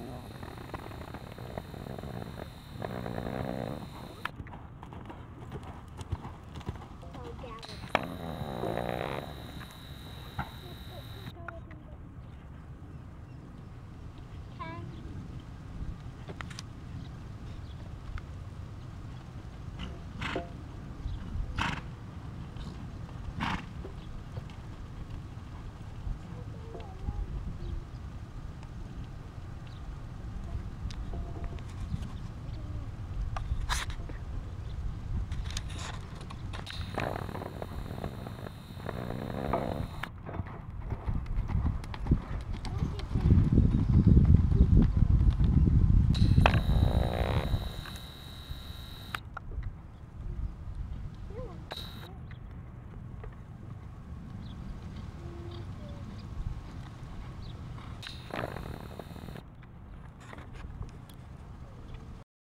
don't know.